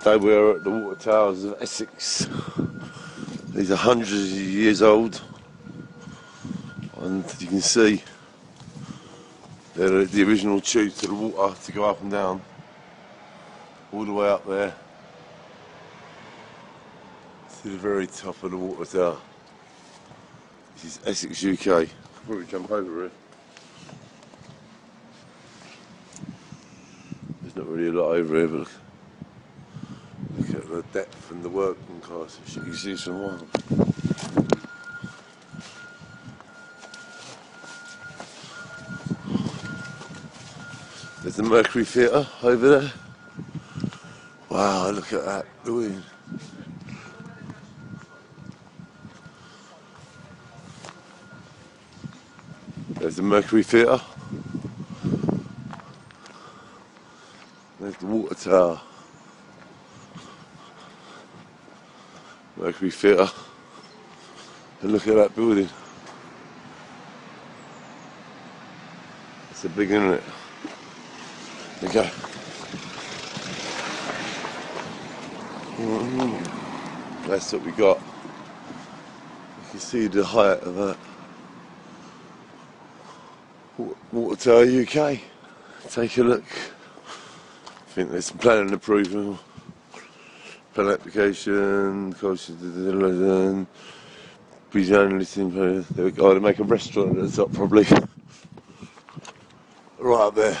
Today we're at the water towers of Essex. These are hundreds of years old, and you can see they're the original tubes to the water to go up and down, all the way up there to the very top of the water tower. This is Essex, UK. Probably jump over it. There's not really a lot over here, but the depth and the working class. You can see some more. There's the Mercury Theatre over there. Wow, look at that. At- There's the Mercury Theatre. There's the water tower. Mercury Theatre. And look at that building. It's a big, isn't it? Go. Mm. That's what we got. You can see the height of that. Water Tower UK. Take a look. I think there's some planning approval. Plan application, caution, Bijan listening. There we go. To make a restaurant at the top, probably. Right up there.